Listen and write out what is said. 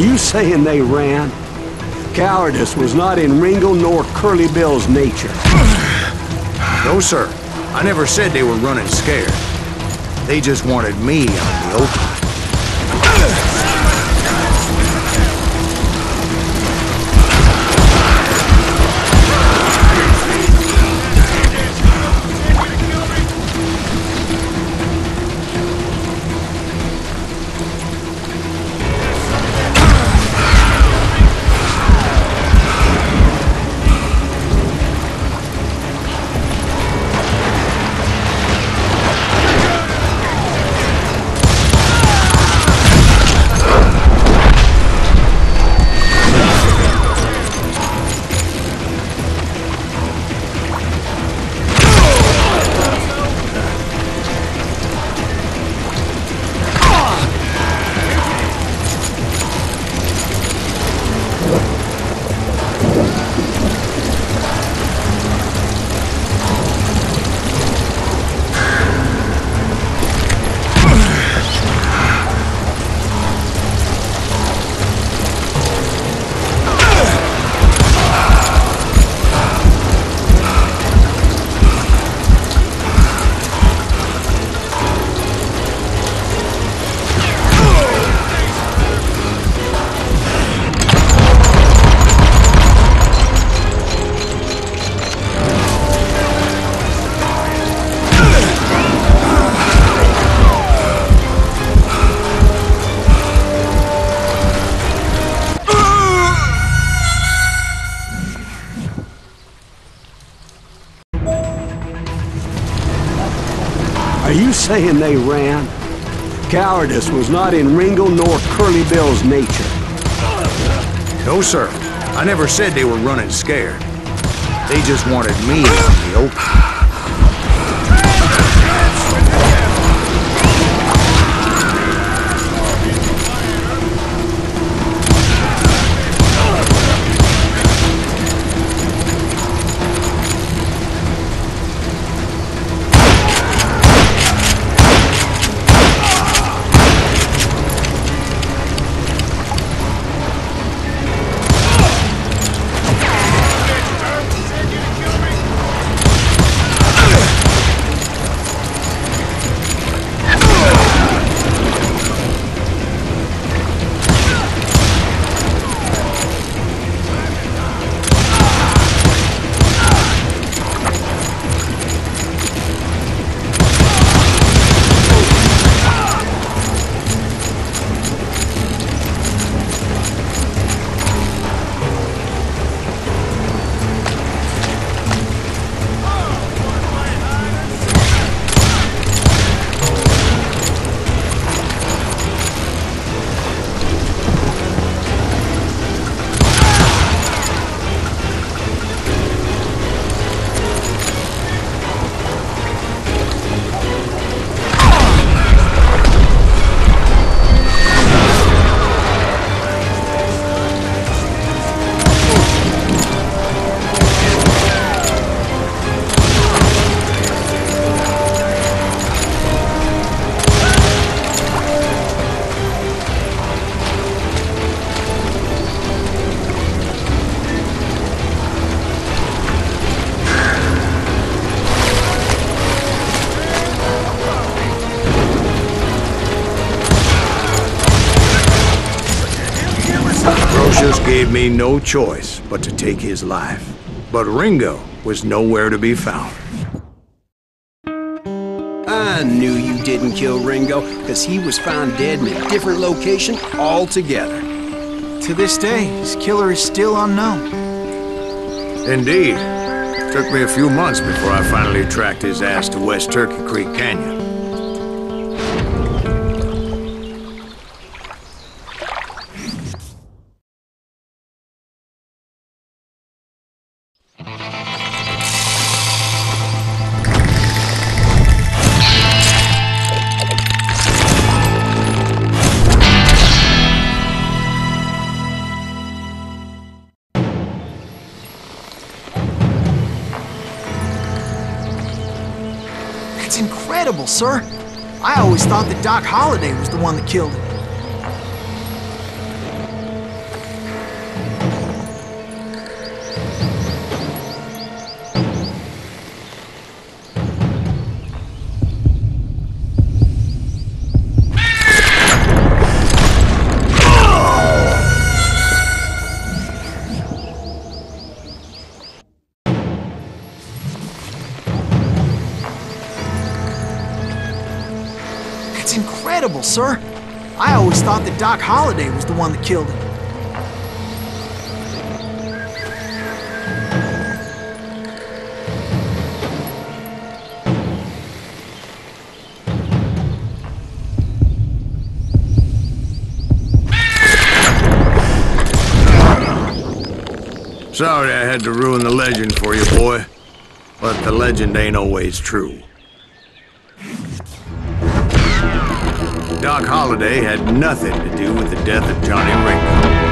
you saying they ran? Cowardice was not in Ringo nor Curly Bill's nature. No, sir. I never said they were running scared. They just wanted me out in the open. Are you saying they ran? Cowardice was not in Ringo nor Curly Bill's nature. No, sir. I never said they were running scared. They just wanted me in the open. Brocious gave me no choice but to take his life. But Ringo was nowhere to be found. I knew you didn't kill Ringo, because he was found dead in a different location altogether. To this day, his killer is still unknown. Indeed. Took me a few months before I finally tracked his ass to West Turkey Creek Canyon. Incredible, sir. I always thought that Doc Holliday was the one that killed him. Incredible, sir. I always thought that Doc Holliday was the one that killed him. Sorry I had to ruin the legend for you, boy. But the legend ain't always true. Doc Holliday had nothing to do with the death of Johnny Ringo.